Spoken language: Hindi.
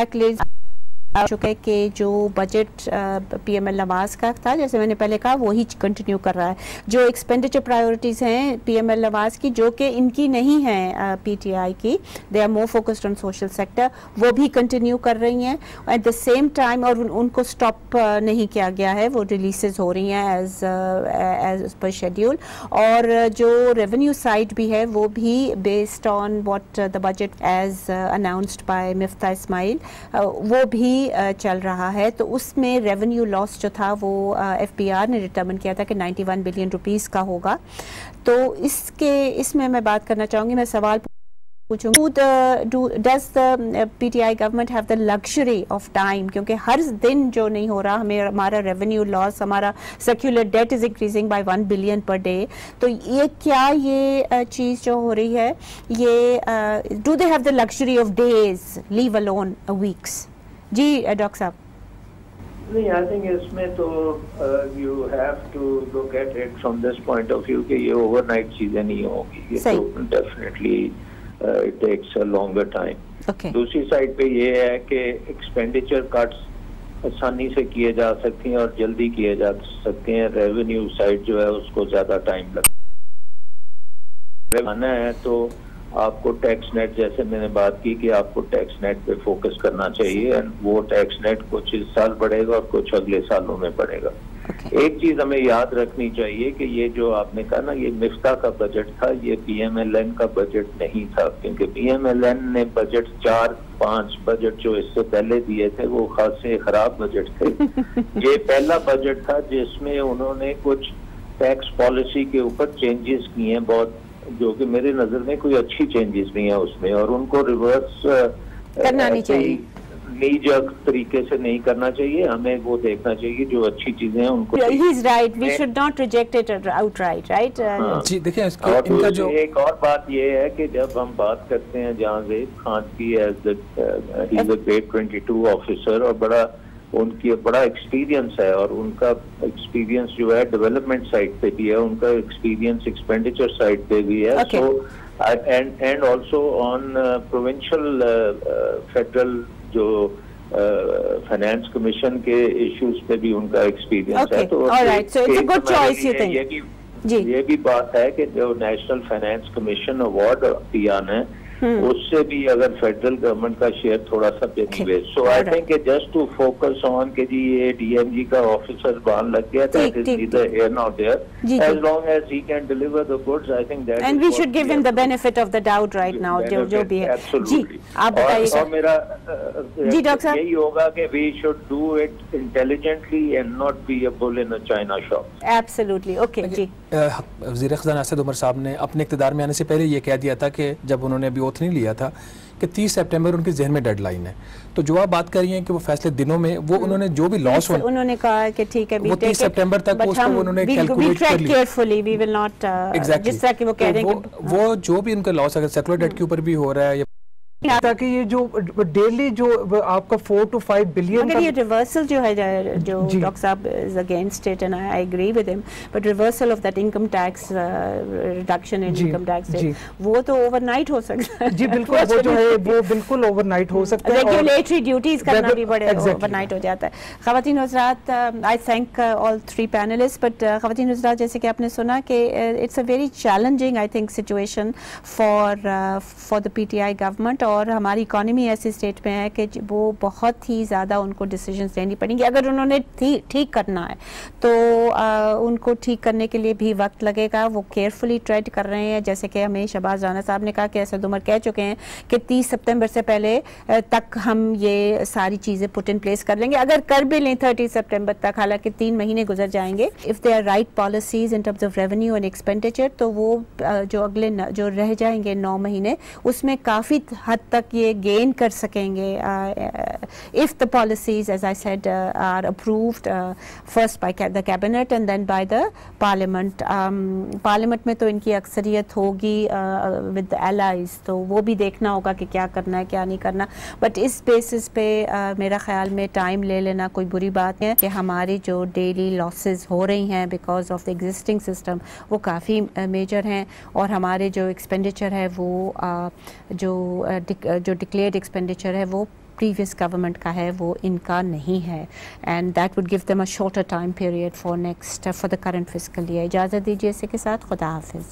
back ladies चुका है कि जो बजट पीएमएल नवाज़ का था जैसे मैंने पहले कहा वही कंटिन्यू कर रहा है। जो एक्सपेंडिचर प्रायोरिटीज़ हैं पीएमएल नवाज़ की जो कि इनकी नहीं है पीटीआई की they are more focused on social sector वो भी कंटिन्यू कर रही हैं। एट द सेम टाइम और उन, उनको स्टॉप नहीं किया गया है वो रिलीजेज हो रही हैं एज एज पर शेड्यूल और जो रेवेन्यू साइड भी है वो भी based on what the budget as announced by Miftah Ismail वो भी चल रहा है तो उसमें रेवेन्यू लॉस जो था वो एफ़ ने डिटर्मन किया था कि 91 बिलियन रुपीस का होगा। तो इसके, इसमें मैं बात करना चाहूँगी, मैं सवाल does the PTI government have the luxury of time क्योंकि हर दिन जो नहीं हो रहा, हमें हमारा रेवेन्यू लॉस हमारा circular debt is increasing by one billion per day तो ये क्या ये चीज़ जो हो रही है, ये do they have the luxury of days leave alone weeks ji doctor साहब। नहीं आई थिंक इसमें तो you have to look at it from this point of view कि ये ओवरनाइट चीज़ें नहीं होगी। ये तो definitely it takes a longer time दूसरी साइड पे ये है कि एक्सपेंडिचर कट्स आसानी से किए जा सकते हैं और जल्दी किए जा सकते हैं। रेवेन्यू साइड जो है उसको ज़्यादा टाइम लगता है तो आपको टैक्स नेट जैसे मैंने बात की कि आपको टैक्स नेट पे फोकस करना चाहिए एंड वो टैक्स नेट कुछ इस साल बढ़ेगा और कुछ अगले सालों में बढ़ेगा। Okay. एक चीज़ हमें याद रखनी चाहिए कि ये जो आपने कहा ना ये मिफ्ता का बजट था ये पीएमएलएन का बजट नहीं था क्योंकि पीएमएलएन ने बजट चार पाँच बजट जो इससे पहले दिए थे वो खासे खराब बजट थे। ये पहला बजट था जिसमें उन्होंने कुछ टैक्स पॉलिसी के ऊपर चेंजेस किए हैं बहुत जो कि मेरी नज़र में कोई अच्छी चेंजेस नहीं है उसमें और उनको रिवर्स करना नहीं चाहिए। नीजक तरीके से नहीं करना चाहिए। हमें वो देखना चाहिए जो अच्छी चीज़ें हैं उनको right we should not reject it outright right जी देखिए इनका जो एक और बात ये है कि जब हम बात करते हैं जहाँ खान की as the great twenty two officer और बड़ा उनकी बड़ा एक्सपीरियंस है और उनका एक्सपीरियंस जो है डेवलपमेंट साइड पे भी है उनका एक्सपीरियंस एक्सपेंडिचर साइड पे भी है so and and also on provincial federal जो फाइनेंस uh, कमीशन के इश्यूज़ पे भी उनका एक्सपीरियंस okay. है तो right. so it's a good choice, you think. ये भी जी. ये भी बात है कि जो नेशनल फाइनेंस कमीशन अवार्ड दिया है। उससे भी अगर फेडरल गवर्नमेंट का शेयर थोड़ा सा बेनिवेज so I think just to focus on के जी ये डीएमजी का ऑफिसर बाहर लग गया that is neither here not there as long as he can deliver the goods I think that and we should give him the benefit of the doubt right now जो जो भी है जी आप बताइए और मेरा जी डॉक्टर साहब। यही होगा कि we should do it intelligently and not be a bull in a china shop absolutely okay जी वज़ीर खजाना असद उमर साहब ने अपने इकतदार में आने से पहले ये कह दिया था कि जब उन्होंने अभी ओथ नहीं लिया था कि 30 सितंबर उनके जहन में डेडलाइन है। तो जो आप बात कर रही हैं कि वो फैसले दिनों में वो हम्म। उन्होंने जो भी लॉस हो उन्होंने कहा कि ठीक है वो 30 सितंबर तक उसको उन्होंने कैलकुलेट कर लिया। Carefully we will not exactly जिस तरह की वो कह रहे हैं तो वो जो भी उनका लॉस अगर सेकुलर डेट के ऊपर भी हो रहा है ताकि ये जो डेली जो आपका फोर टू फाइव बिलियन अगर ये रिवर्सल जो है जो डॉक्टर साहब is against it and I agree with him but reversal of that income tax reduction in income tax वो तो ओवरनाइट हो सकता है। जी बिल्कुल वो जो है वो बिल्कुल ओवरनाइट हो सकता है रेगुलेटरी ड्यूटीज़ करना भी बड़े ओवरनाइट हो जाता है। खवातीन हजरात I thank all three panellist but खवातीन हजरात जैसे कि आपने सुना कि it's a very challenging I think situation for for the PTI government और हमारी इकॉनमी ऐसी स्टेट में है कि वो बहुत ही ज़्यादा उनको डिसीज़न लेनी पड़ेंगी। अगर उन्होंने ठीक करना है तो आ, उनको ठीक करने के लिए भी वक्त लगेगा। वो केयरफुली ट्रेड कर रहे हैं। जैसे कि हमें शबाज राना साहब ने कहा कि असद उमर कह चुके हैं कि तीस सितंबर से पहले तक हम ये सारी चीज़ें पुट इन प्लेस कर लेंगे। अगर कर भी लें थर्टी सितंबर तक हालाँकि तीन महीने गुजर जाएँगे। If they are right policies in terms of revenue and expenditure तो वो जो अगले जो रह जाएँगे नौ महीने उसमें काफ़ी हद तक ये गेन कर सकेंगे। If the policies as I said are approved first by the cabinet and then by the parliament parliament में तो इनकी अक्सरियत होगी विद एलाइज तो वो भी देखना होगा कि क्या करना है क्या नहीं करना। बट इस बेसिस पे uh, मेरा ख्याल में टाइम ले लेना कोई बुरी बात है कि हमारी जो डेली लॉसेस हो रही हैं because of the existing system वो काफ़ी मेजर uh, हैं। और हमारे जो एक्सपेंडिचर है वो uh, जो जो डिक्लेयर्ड एक्सपेंडिचर है, वो प्रीवियस गवर्नमेंट का है, वो इनका नहीं है। And that would give them a shorter time period for next for the current physical year इजाज़त दीजिए इसी के साथ। खुदा हाफिज़।